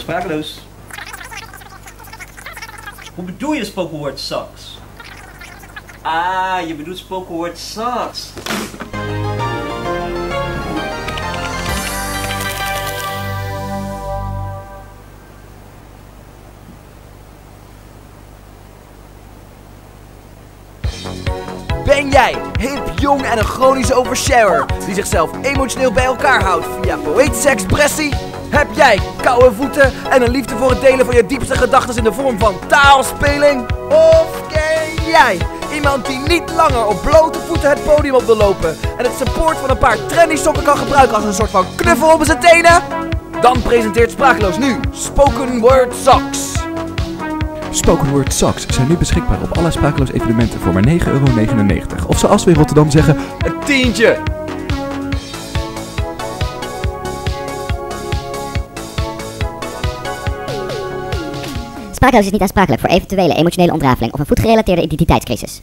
sprakeloos. Hoe bedoel je spoken word sucks? Ah, je bedoelt spoken word sucks. Ben jij hip, jong en een chronische oversharer die zichzelf emotioneel bij elkaar houdt via poëtische expressie? Heb jij koude voeten en een liefde voor het delen van je diepste gedachten in de vorm van taalspeling? Of ken jij iemand die niet langer op blote voeten het podium op wil lopen en het support van een paar trendy sokken kan gebruiken als een soort van knuffel op zijn tenen? Dan presenteert Sprakeloos nu Spoken Word Socks. Spoken Word Socks zijn nu beschikbaar op alle sprakeloos evenementen voor maar 9,99 euro. Of zoals we in Rotterdam zeggen, Een tientje! Sprakeloos is niet aansprakelijk voor eventuele emotionele ontrafeling of een voetgerelateerde identiteitscrisis.